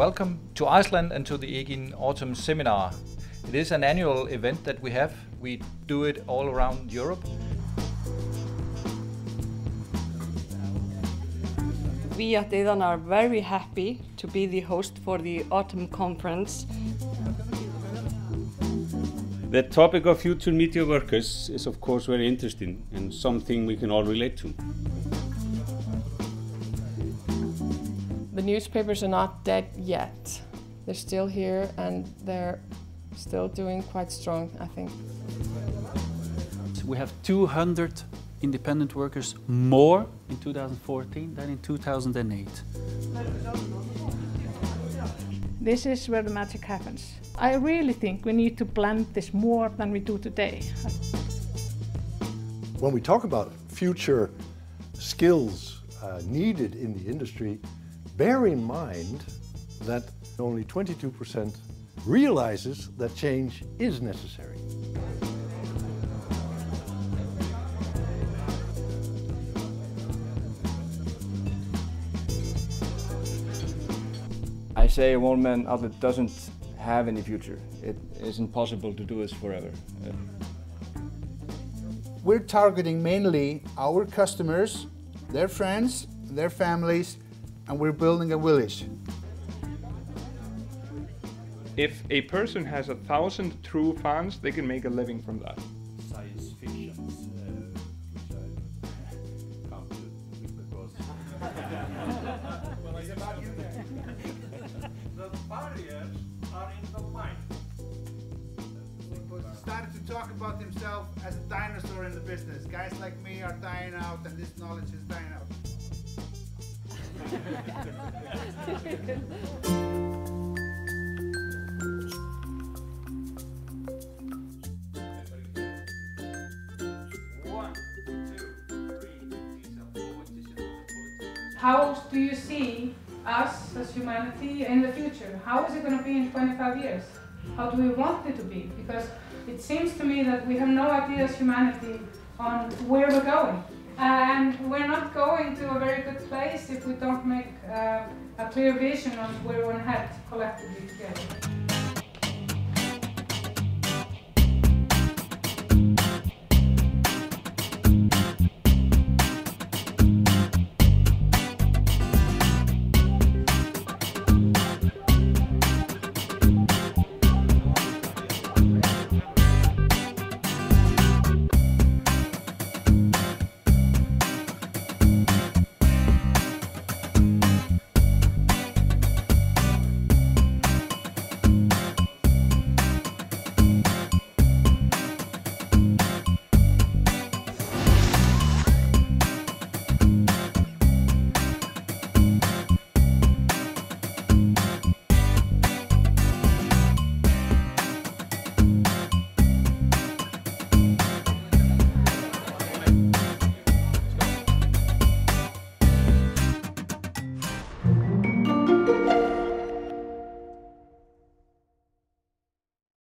Welcome to Iceland and to the Egin Autumn Seminar. It is an annual event that we have. We do it all around Europe. We at Iðan are very happy to be the host for the autumn conference. The topic of future media workers is of course very interesting and something we can all relate to. The newspapers are not dead yet. They're still here and they're still doing quite strong, I think. We have 200 independent workers more in 2014 than in 2008. This is where the magic happens. I really think we need to plant this more than we do today. When we talk about future skills uh, needed in the industry, bear in mind that only 22% realizes that change is necessary. I say a one-man outlet doesn't have any future. It isn't possible to do this forever. We're targeting mainly our customers, their friends, their families, and we're building a village. If a person has a thousand true fans, they can make a living from that. Science fiction, uh, which I can't do because. well, it's about you The barriers are in the mind. People started to talk about himself as a dinosaur in the business. Guys like me are dying out, and this knowledge is dying out. How do you see us as humanity in the future? How is it going to be in 25 years? How do we want it to be? Because it seems to me that we have no idea as humanity on where we're going. And we're not going to a very good place if we don't make uh, a clear vision on where to head collectively together.